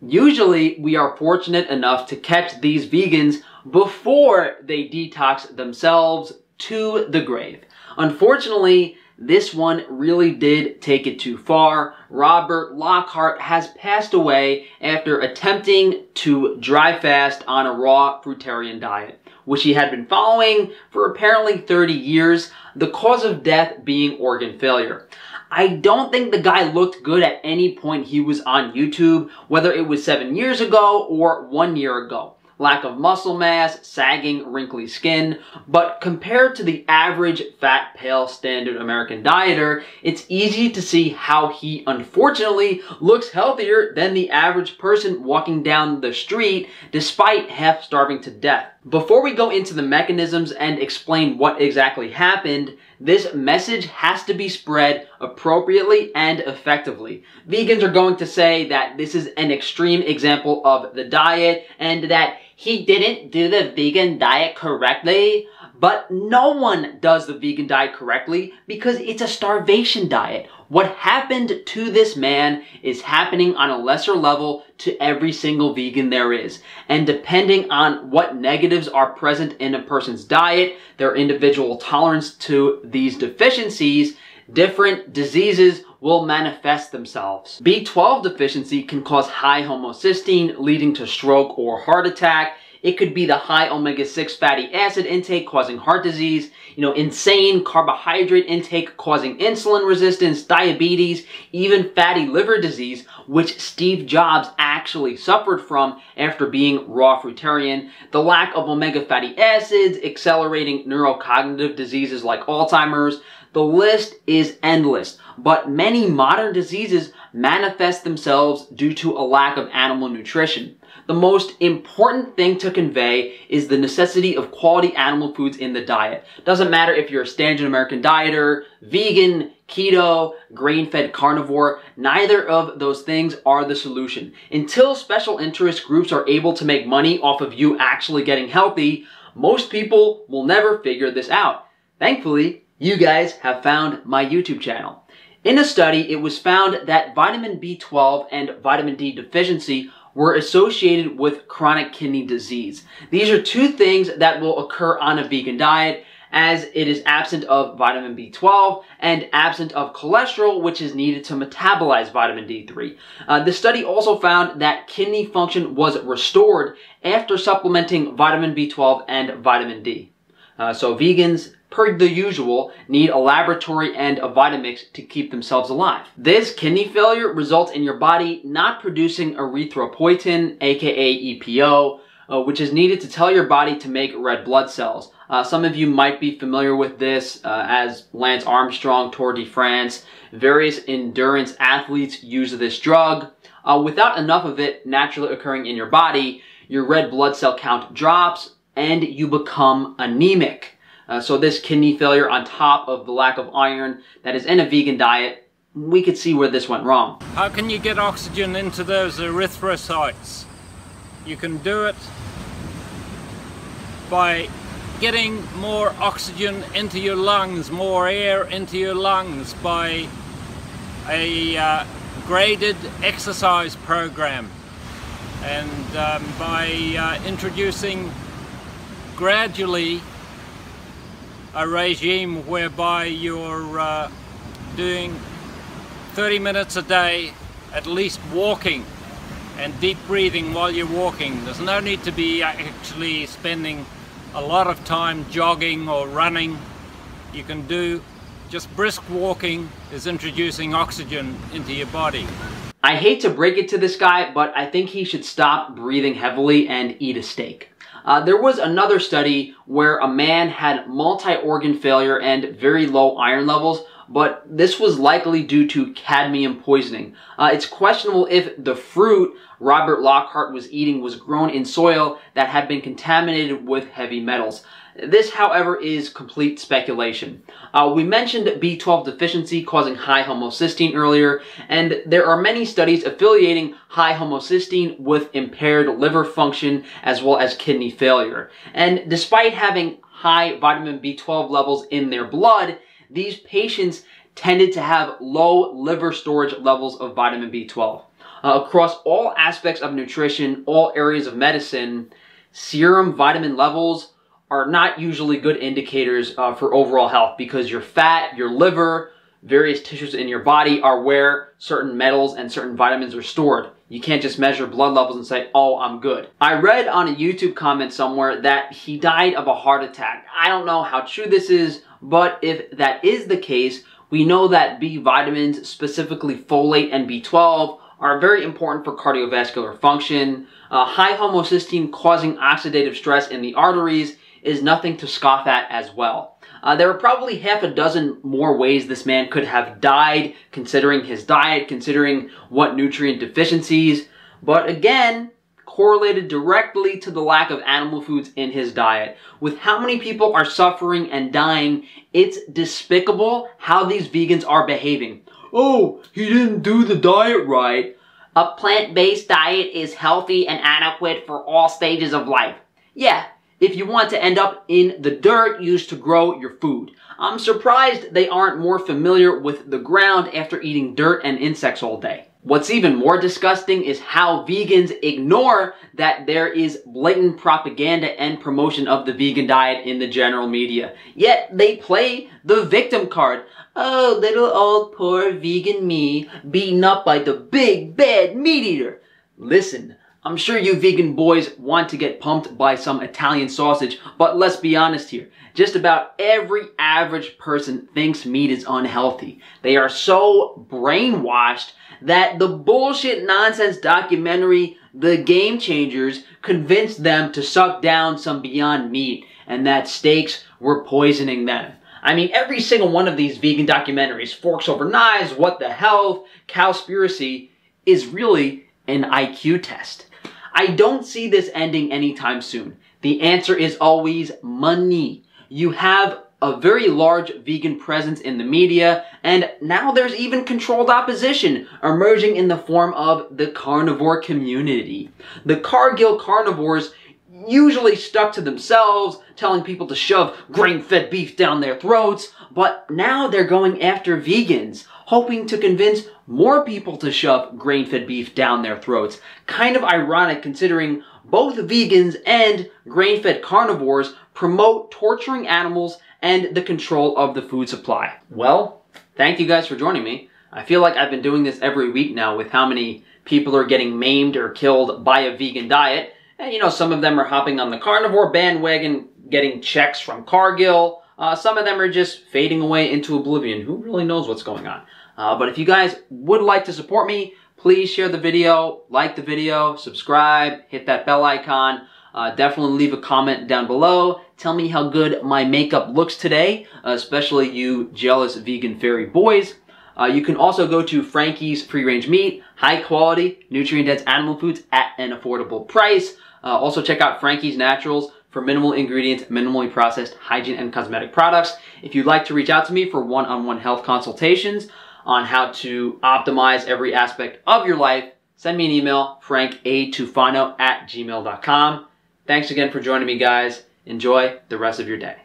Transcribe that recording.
Usually, we are fortunate enough to catch these vegans before they detox themselves to the grave. Unfortunately, this one really did take it too far. Robert Lockhart has passed away after attempting to dry fast on a raw fruitarian diet, which he had been following for apparently 30 years, the cause of death being organ failure. I don't think the guy looked good at any point he was on YouTube, whether it was seven years ago or one year ago lack of muscle mass, sagging, wrinkly skin, but compared to the average fat, pale, standard American dieter, it's easy to see how he unfortunately looks healthier than the average person walking down the street despite half starving to death. Before we go into the mechanisms and explain what exactly happened, this message has to be spread appropriately and effectively. Vegans are going to say that this is an extreme example of the diet and that he didn't do the vegan diet correctly. But no one does the vegan diet correctly because it's a starvation diet. What happened to this man is happening on a lesser level to every single vegan there is. And depending on what negatives are present in a person's diet, their individual tolerance to these deficiencies, different diseases will manifest themselves. B12 deficiency can cause high homocysteine, leading to stroke or heart attack. It could be the high omega-6 fatty acid intake causing heart disease, you know, insane carbohydrate intake causing insulin resistance, diabetes, even fatty liver disease, which Steve Jobs actually suffered from after being raw fruitarian, the lack of omega fatty acids, accelerating neurocognitive diseases like Alzheimer's, the list is endless, but many modern diseases manifest themselves due to a lack of animal nutrition. The most important thing to convey is the necessity of quality animal foods in the diet. Doesn't matter if you're a standard American dieter, vegan, keto, grain-fed carnivore, neither of those things are the solution. Until special interest groups are able to make money off of you actually getting healthy, most people will never figure this out. Thankfully, you guys have found my YouTube channel. In a study, it was found that vitamin B12 and vitamin D deficiency were associated with chronic kidney disease. These are two things that will occur on a vegan diet as it is absent of vitamin B12 and absent of cholesterol, which is needed to metabolize vitamin D3. Uh, the study also found that kidney function was restored after supplementing vitamin B12 and vitamin D. Uh, so vegans per the usual, need a laboratory and a Vitamix to keep themselves alive. This kidney failure results in your body not producing erythropoietin, aka EPO, uh, which is needed to tell your body to make red blood cells. Uh, some of you might be familiar with this uh, as Lance Armstrong, Tour de France, various endurance athletes use this drug. Uh, without enough of it naturally occurring in your body, your red blood cell count drops and you become anemic. Uh, so this kidney failure on top of the lack of iron that is in a vegan diet, we could see where this went wrong. How can you get oxygen into those erythrocytes? You can do it by getting more oxygen into your lungs, more air into your lungs by a uh, graded exercise program and um, by uh, introducing gradually a regime whereby you're uh, doing 30 minutes a day at least walking and deep breathing while you're walking. There's no need to be actually spending a lot of time jogging or running. You can do just brisk walking is introducing oxygen into your body. I hate to break it to this guy, but I think he should stop breathing heavily and eat a steak. Uh, there was another study where a man had multi-organ failure and very low iron levels, but this was likely due to cadmium poisoning. Uh, it's questionable if the fruit Robert Lockhart was eating was grown in soil that had been contaminated with heavy metals. This, however, is complete speculation. Uh, we mentioned B12 deficiency causing high homocysteine earlier, and there are many studies affiliating high homocysteine with impaired liver function as well as kidney failure. And despite having high vitamin B12 levels in their blood, these patients tended to have low liver storage levels of vitamin B12. Uh, across all aspects of nutrition, all areas of medicine, serum vitamin levels are not usually good indicators uh, for overall health because your fat, your liver, various tissues in your body are where certain metals and certain vitamins are stored. You can't just measure blood levels and say, oh, I'm good. I read on a YouTube comment somewhere that he died of a heart attack. I don't know how true this is, but if that is the case, we know that B vitamins, specifically folate and B12, are very important for cardiovascular function. Uh, high homocysteine causing oxidative stress in the arteries is nothing to scoff at as well. Uh, there are probably half a dozen more ways this man could have died, considering his diet, considering what nutrient deficiencies. But again, correlated directly to the lack of animal foods in his diet. With how many people are suffering and dying, it's despicable how these vegans are behaving. Oh, he didn't do the diet right. A plant-based diet is healthy and adequate for all stages of life. Yeah, if you want to end up in the dirt used to grow your food. I'm surprised they aren't more familiar with the ground after eating dirt and insects all day. What's even more disgusting is how vegans ignore that there is blatant propaganda and promotion of the vegan diet in the general media. Yet they play the victim card. Oh, little old poor vegan me beaten up by the big bad meat eater. Listen, I'm sure you vegan boys want to get pumped by some Italian sausage, but let's be honest here. Just about every average person thinks meat is unhealthy. They are so brainwashed that the bullshit nonsense documentary The Game Changers convinced them to suck down some Beyond Meat and that steaks were poisoning them. I mean, every single one of these vegan documentaries, Forks Over Knives, What the Health, Cowspiracy, is really an IQ test. I don't see this ending anytime soon. The answer is always money. You have a very large vegan presence in the media, and now there's even controlled opposition emerging in the form of the carnivore community. The Cargill carnivores usually stuck to themselves, telling people to shove grain-fed beef down their throats, but now they're going after vegans, hoping to convince more people to shove grain-fed beef down their throats. Kind of ironic considering both vegans and grain-fed carnivores promote torturing animals and the control of the food supply. Well, thank you guys for joining me. I feel like I've been doing this every week now with how many people are getting maimed or killed by a vegan diet. And you know, some of them are hopping on the carnivore bandwagon, getting checks from Cargill. Uh, some of them are just fading away into oblivion. Who really knows what's going on? Uh, but if you guys would like to support me, please share the video, like the video, subscribe, hit that bell icon. Uh, definitely leave a comment down below. Tell me how good my makeup looks today, especially you jealous vegan fairy boys. Uh, you can also go to Frankie's Free Range Meat, high quality, nutrient dense animal foods at an affordable price. Uh, also check out Frankie's Naturals for minimal ingredients, minimally processed hygiene and cosmetic products. If you'd like to reach out to me for one-on-one -on -one health consultations on how to optimize every aspect of your life, send me an email, franktufano at gmail.com. Thanks again for joining me, guys. Enjoy the rest of your day.